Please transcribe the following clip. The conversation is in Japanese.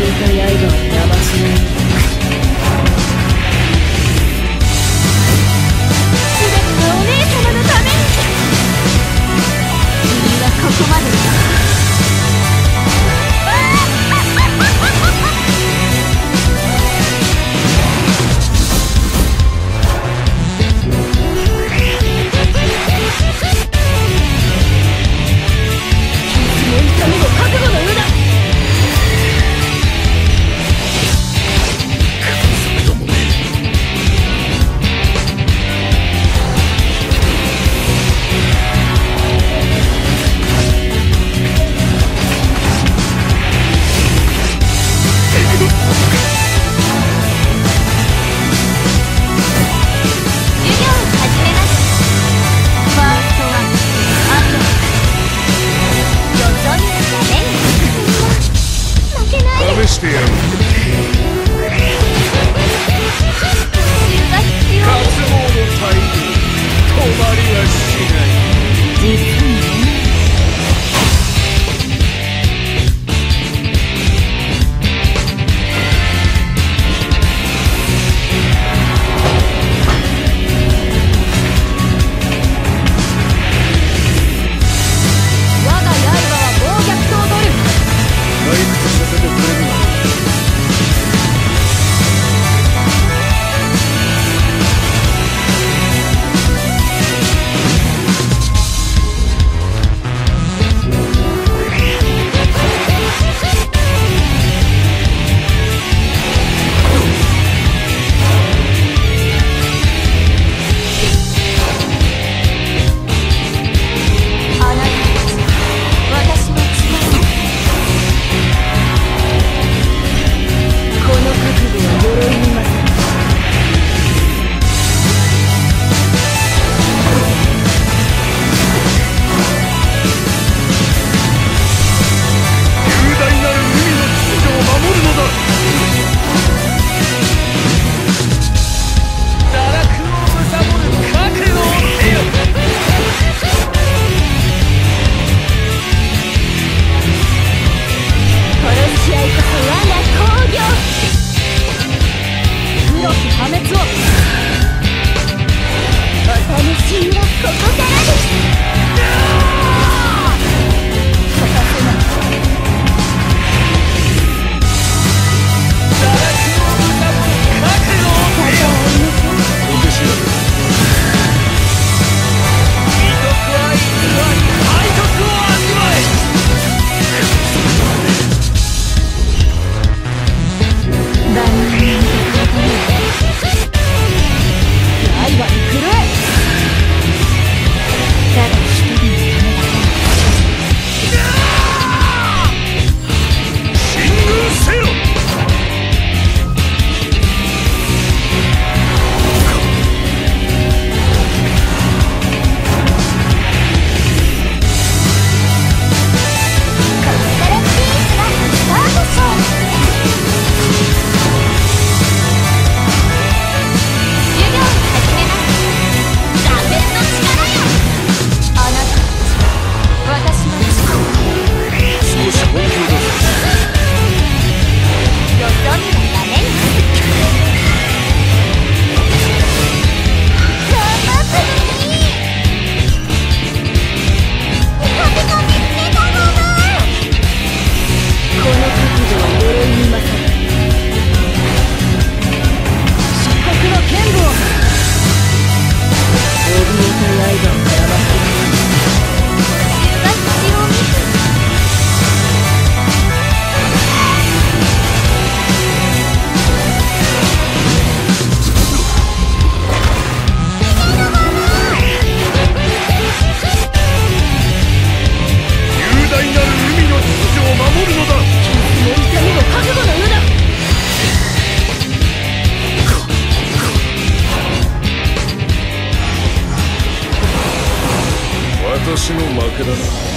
えた刃を邪魔しない。実 traditional look at